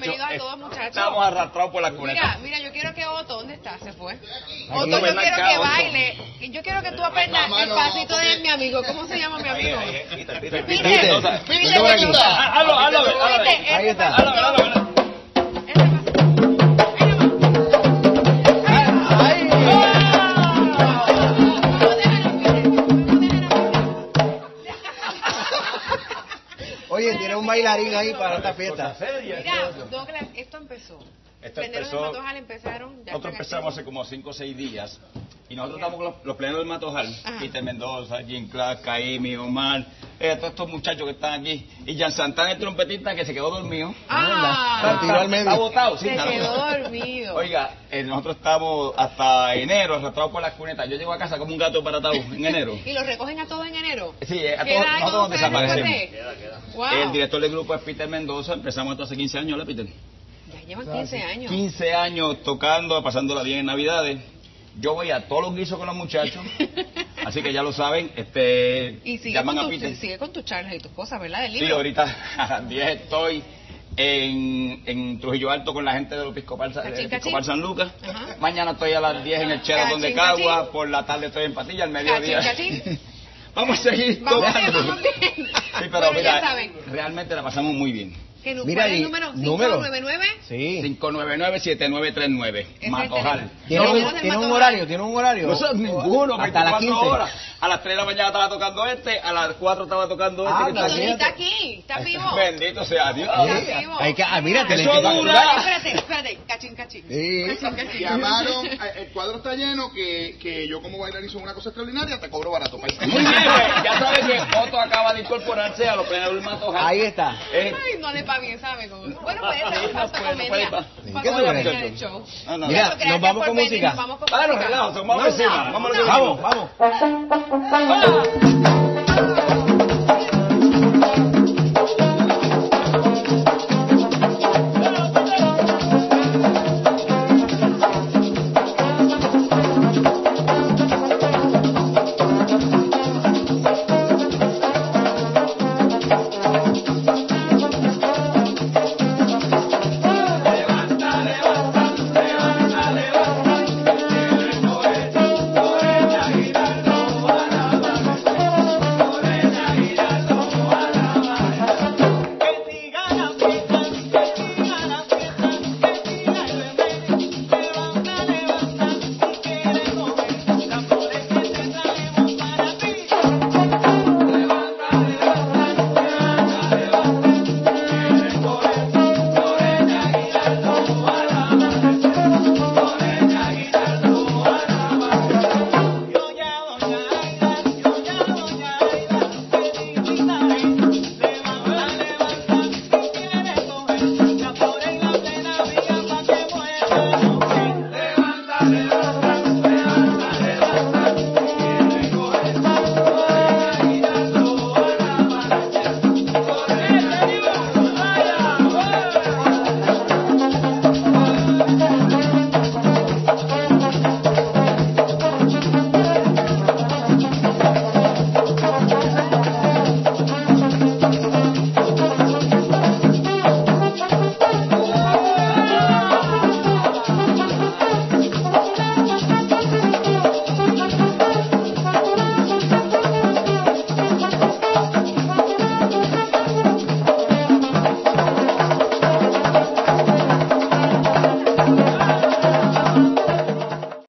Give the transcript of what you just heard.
bienvenidos a todos, muchachos. Estamos arrastrados por la cuneta. Mira, mira, yo quiero que Otto, ¿dónde está? Se fue. Otto, yo quiero que baile. Yo quiero que tú aprendas el pasito de mi amigo. ¿Cómo se llama mi amigo? Ahí está. Bailarín ahí para esta fiesta. Mira, Douglas, esto empezó. Esto Prenderon empezó- el Matojal, empezaron. ya Nosotros empezamos hace como 5 o 6 días y nosotros estamos con los, los plenos del Matojal. Peter Mendoza, Jim Clark, Caimi, Omar, eh, todos estos muchachos que están aquí, y Jan Santana, el trompetista que se quedó dormido. Ah, al medio. Está botado, sí, se está quedó dormido. Oiga, eh, nosotros estamos hasta enero arrastrados por las cunetas. Yo llego a casa como un gato baratado en enero. ¿Y los recogen a todos en enero? Sí, eh, a ¿Queda todos, nosotros ustedes desaparecemos. Wow. El director del grupo es Peter Mendoza, empezamos esto hace 15 años, ¿verdad, Peter? Llevan 15 años. 15 años tocando, pasándola bien en Navidades. Yo voy a todos los guisos con los muchachos, así que ya lo saben, este, Y sigue llaman con, a tu, Peter. sigue con tus charlas y tus cosas, ¿verdad? Sí, ahorita a las 10 estoy en, en Trujillo Alto con la gente del Episcopal, Cachín. San Lucas. Ajá. Mañana estoy a las 10 en el Sheraton de Cagua, cachín. por la tarde estoy en Patilla, al mediodía. Cachín. Vamos a seguir Vamos bien, tocando. vamos bien. Sí, pero mira, realmente la pasamos muy bien. Que Mira ¿Cuál es ahí, el número? número. 599. Sí. 599-7939. Ese es el Matojal. teléfono. ¿Tiene, tiene un horario? ¿Tiene un horario? No ninguno, Hasta las 24 15. horas. A las 3 de la mañana estaba tocando este, a las 4 estaba tocando este. Ah, que está está aquí, está vivo. Bendito sea Dios. Está vivo. Hay que, ah, mira, te Eso dura. Espérate, espérate. Cachín, cachín. Sí. Cachín, cachín. Llamaron, eh, el cuadro está lleno, que, que yo como bailarín soy una cosa extraordinaria, te cobro barato. país. Muy bien, ya sabes que Otto acaba de incorporarse a los plenos del Matojal. Ahí está. Eh, Ay, no le pa bien, ¿sabe? Como- Bueno, puede ser no comedia. ¿qué del show. Mira, nos vamos con música. nos vamos con Ah, no, música. relajo, vamos encima. Vamos, Vamos, vamos.